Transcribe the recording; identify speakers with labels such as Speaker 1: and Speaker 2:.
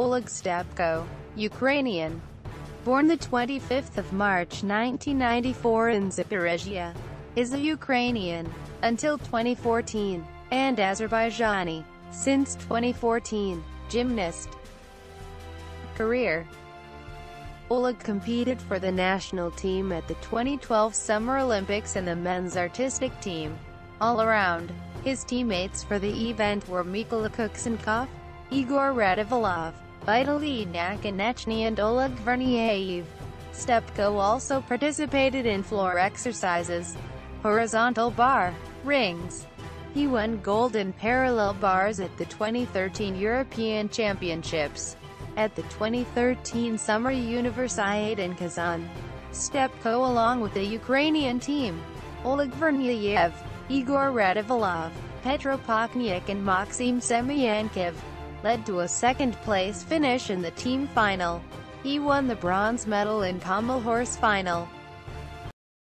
Speaker 1: Oleg Stepko, Ukrainian. Born the 25th of March 1994 in Zaporizhia, is a Ukrainian until 2014, and Azerbaijani since 2014. Gymnast. Career Oleg competed for the national team at the 2012 Summer Olympics and the men's artistic team. All around, his teammates for the event were Mykola Kuksenkov, Igor Radivilov, Vitaly Nakonechny and Oleg Verniaiev. Stepko also participated in floor exercises, horizontal bar, rings. He won gold in parallel bars at the 2013 European Championships. At the 2013 Summer Universiade in Kazan, Stepko along with the Ukrainian team, Oleg Verniaiev, Igor Radivilov, Petro Pakhnyuk and Maxim Semyankiv led to a second-place finish in the team final. He won the bronze medal in pommel horse final.